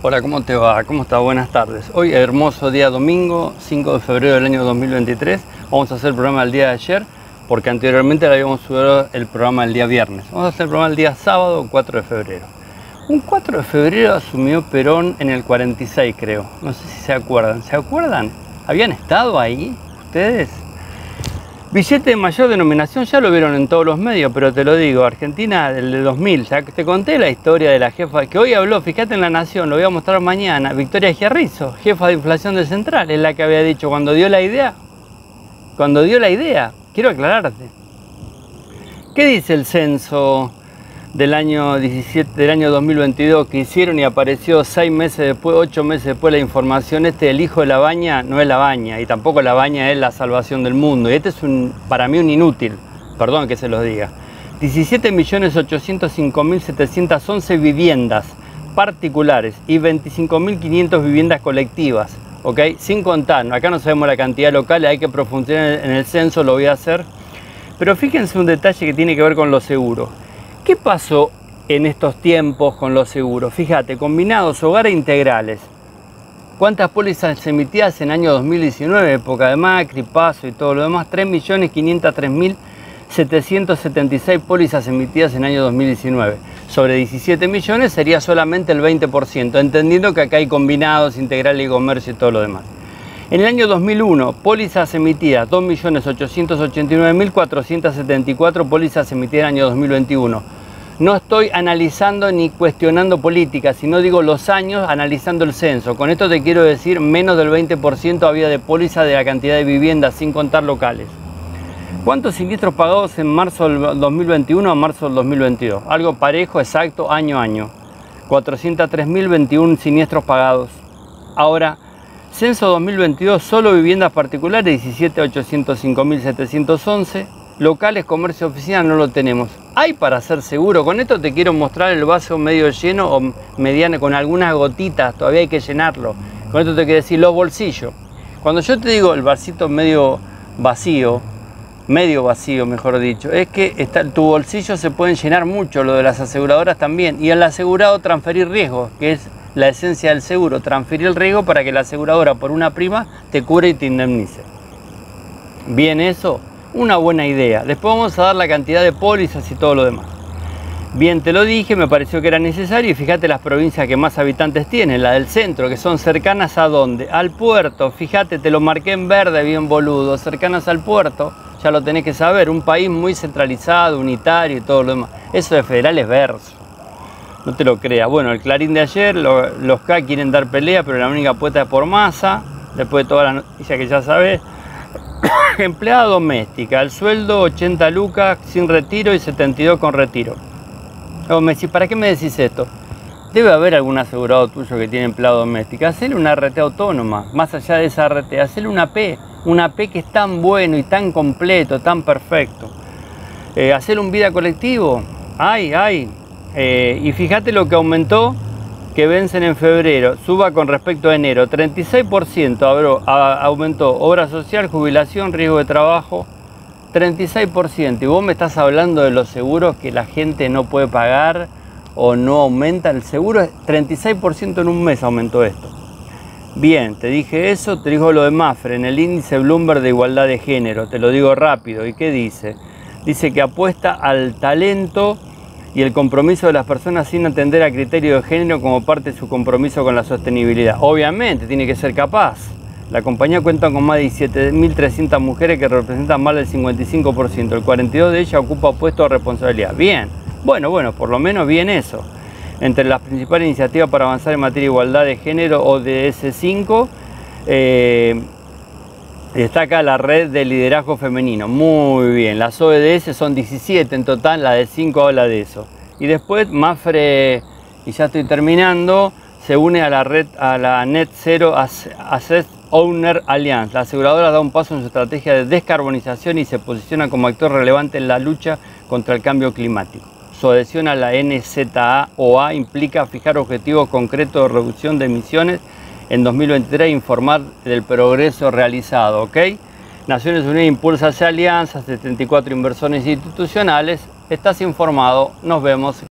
Hola, ¿cómo te va? ¿Cómo estás? Buenas tardes. Hoy, hermoso día domingo, 5 de febrero del año 2023. Vamos a hacer el programa del día de ayer, porque anteriormente le habíamos subido el programa el día viernes. Vamos a hacer el programa el día sábado, 4 de febrero. Un 4 de febrero asumió Perón en el 46, creo. No sé si se acuerdan. ¿Se acuerdan? ¿Habían estado ahí ustedes? Billete de mayor denominación ya lo vieron en todos los medios, pero te lo digo, Argentina del de 2000, ya que te conté la historia de la jefa que hoy habló, fíjate en La Nación, lo voy a mostrar mañana, Victoria Giarrizo, jefa de inflación de Central, es la que había dicho cuando dio la idea, cuando dio la idea, quiero aclararte. ¿Qué dice el censo del año 17, del año 2022 que hicieron y apareció seis meses después, ocho meses después la información, este el hijo de la baña no es la baña y tampoco la baña es la salvación del mundo. Y este es para mí un inútil, perdón que se los diga. 17.805.711 viviendas particulares y 25.500 viviendas colectivas, ¿ok? Sin contar, acá no sabemos la cantidad local, hay que profundizar en el censo, lo voy a hacer. Pero fíjense un detalle que tiene que ver con los seguros. ¿Qué pasó en estos tiempos con los seguros? Fíjate, combinados hogares integrales. ¿Cuántas pólizas emitidas en año 2019, época de Macri, Paso y todo lo demás? 3.503.776 pólizas emitidas en año 2019. Sobre 17 millones sería solamente el 20%, entendiendo que acá hay combinados, integrales y comercio y todo lo demás. En el año 2001, pólizas emitidas 2.889.474 pólizas emitidas en el año 2021 no estoy analizando ni cuestionando política, sino digo los años analizando el censo. Con esto te quiero decir, menos del 20% había de póliza de la cantidad de viviendas, sin contar locales. ¿Cuántos siniestros pagados en marzo del 2021 a marzo del 2022? Algo parejo, exacto, año a año. 403.021 siniestros pagados. Ahora, censo 2022, solo viviendas particulares, 17.805.711 locales, comercio, oficina no lo tenemos. Hay para ser seguro. Con esto te quiero mostrar el vaso medio lleno o mediano con algunas gotitas. Todavía hay que llenarlo. Con esto te quiero decir los bolsillos. Cuando yo te digo el vasito medio vacío, medio vacío mejor dicho, es que está, tu bolsillo se pueden llenar mucho, lo de las aseguradoras también. Y el asegurado transferir riesgo, que es la esencia del seguro, transferir el riesgo para que la aseguradora por una prima te cure y te indemnice. Bien eso, una buena idea. Después vamos a dar la cantidad de pólizas y todo lo demás. Bien, te lo dije, me pareció que era necesario y fíjate las provincias que más habitantes tienen, la del centro, que son cercanas a dónde? Al puerto, fíjate, te lo marqué en verde, bien boludo, cercanas al puerto, ya lo tenés que saber, un país muy centralizado, unitario y todo lo demás. Eso de federal es verso, no te lo creas. Bueno, el Clarín de ayer, los K quieren dar pelea, pero la única apuesta es por masa, después de toda la noticia que ya sabes. Empleada doméstica, el sueldo 80 lucas sin retiro y 72 con retiro. O me decís, ¿para qué me decís esto? Debe haber algún asegurado tuyo que tiene empleado doméstica. Hacele una RT autónoma, más allá de esa RT, hacele una P, una P que es tan bueno y tan completo, tan perfecto. Eh, hacer un vida colectivo, ay, ay. Eh, y fíjate lo que aumentó que vencen en febrero suba con respecto a enero, 36% aumentó obra social, jubilación, riesgo de trabajo, 36%. Y vos me estás hablando de los seguros que la gente no puede pagar o no aumenta. El seguro es 36% en un mes aumentó esto. Bien, te dije eso, te digo lo de Mafre, en el índice Bloomberg de igualdad de género, te lo digo rápido. ¿Y qué dice? Dice que apuesta al talento y el compromiso de las personas sin atender a criterio de género como parte de su compromiso con la sostenibilidad. Obviamente, tiene que ser capaz. La compañía cuenta con más de 17.300 mujeres que representan más del 55%. El 42% de ellas ocupa puestos de responsabilidad. Bien, bueno, bueno, por lo menos bien eso. Entre las principales iniciativas para avanzar en materia de igualdad de género o de S5, eh, Destaca la red de liderazgo femenino. Muy bien. Las OEDS son 17 en total, la de 5 habla de eso. Y después Mafre, y ya estoy terminando, se une a la red, a la Net Zero Asset Owner Alliance. La aseguradora da un paso en su estrategia de descarbonización y se posiciona como actor relevante en la lucha contra el cambio climático. Su adhesión a la NZA implica fijar objetivos concretos de reducción de emisiones en 2023 informar del progreso realizado, ¿ok? Naciones Unidas impulsa hacia alianzas, 74 inversiones institucionales. Estás informado, nos vemos.